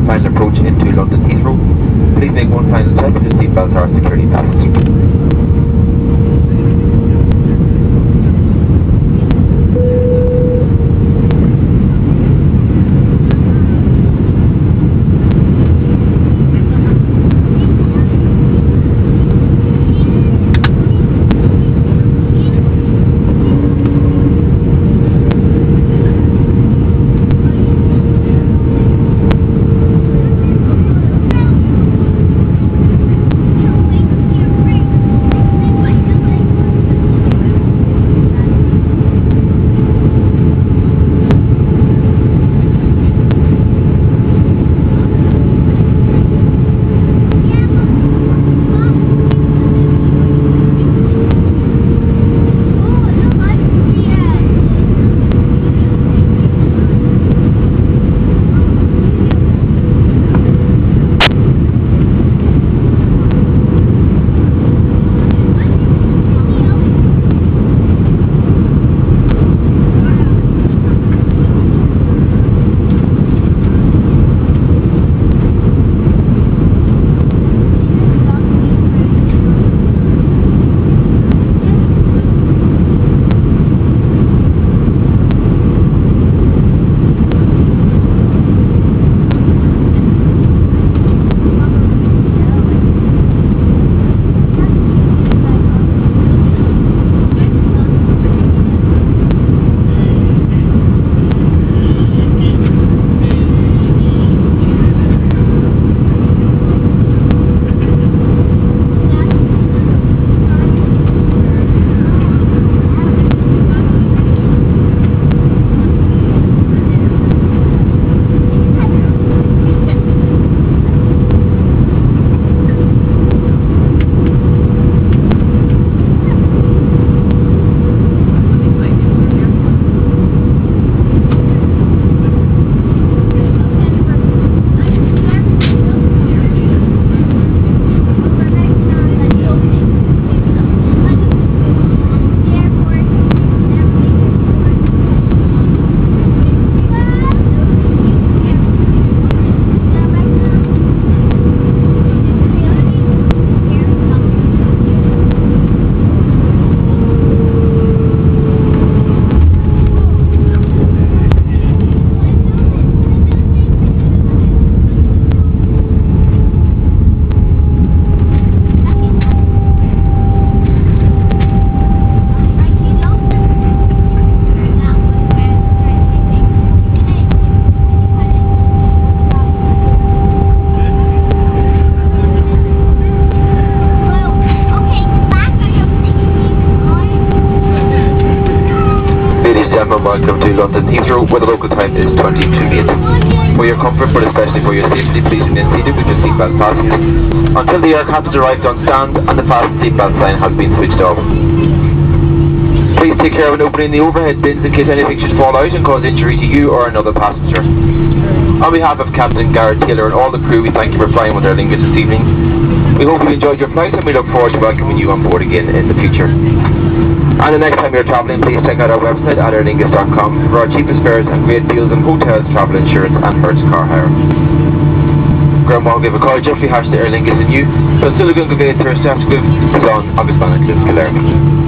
the final approach into London Heathrow. Please make one final check if your seatbelts are securely fastened. Welcome to London Heathrow, where the local time is 22 minutes. For your comfort, but especially for your safety, please remain seated with your seatbelt fastened until the aircraft has arrived on stand and the fasten seatbelt sign has been switched off. Please take care when opening the overhead bins in case anything should fall out and cause injury to you or another passenger. On behalf of Captain Garrett Taylor and all the crew, we thank you for flying with Aer Lingus this evening. We hope you enjoyed your flight and we look forward to welcoming you on board again in the future. And the next time you're travelling, please check out our website at aerlingus.com for our cheapest fares and great deals on hotels, travel insurance and Hertz car hire. Grandma give a call Jeffrey Hash to Aer and you, so still a good go bhéad tar staff go is on agus banna Cliff Galermi.